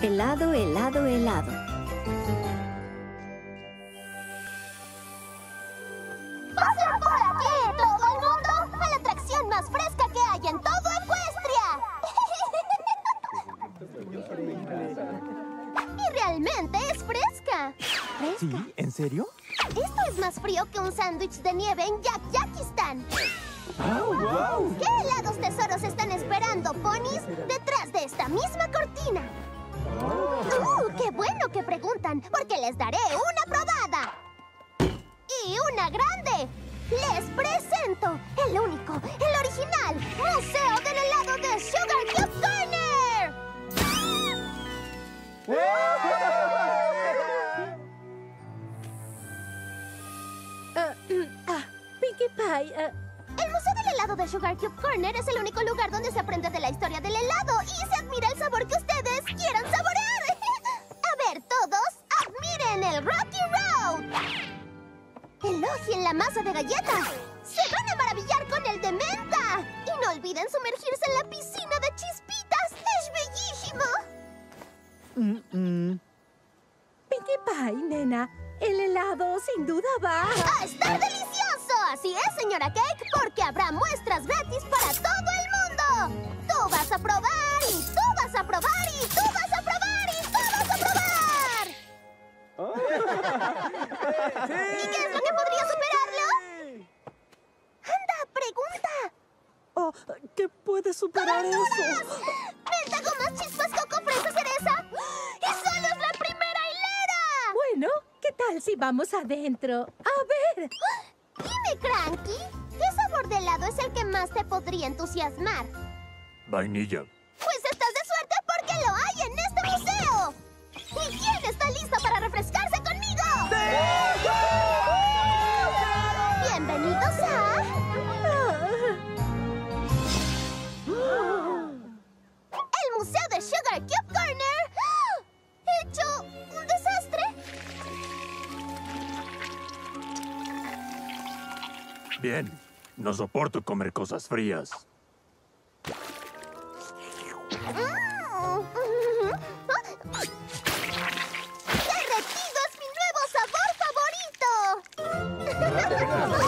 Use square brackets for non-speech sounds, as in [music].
Helado, helado, helado. ¡Pasen por aquí, todo el mundo! ¡A la atracción más fresca que hay en todo Ecuestria! [laughs] y realmente es fresca. ¿Fresca? ¿Sí? ¿En serio? Esto es más frío que un sándwich de nieve en Yak Yakistan. ¡Oh, wow! ¿Qué helados tesoros están esperando, ponis, detrás de esta misma cortina? ¡Uh, qué bueno que preguntan! Porque les daré una probada. ¡Y una grande! Les presento el único, el original Museo del Helado de Sugar Cube Corner. Mm, ah, Pinkie Pie, ah, El Museo del Helado de Sugar Cube Corner es el único lugar donde se aprende de la historia del helado y se admira el sabor Elogien la masa de galleta. Se van a maravillar con el de menta. Y no olviden sumergirse en la piscina de chispitas. Es bellísimo. Mm, mm. Pinkie Pie, nena. El helado sin duda va. ¡A estar delicioso! Así es, señora Cake, porque habrá muestras gratis para todo el mundo. Tú vas a probar y tú vas a probar y tú vas a probar y tú vas a probar. [laughs] ¿Y qué es ¿Qué puede superar eso? ¡Menta, gomas, chispas, coco, fresa, cereza! ¡Y solo es la primera hilera! Bueno, ¿qué tal si vamos adentro? A ver. Dime, Cranky, ¿qué sabor de helado es el que más te podría entusiasmar? Vainilla. Bien, no soporto comer cosas frías. ¡Derretido es mi nuevo sabor favorito! [laughs]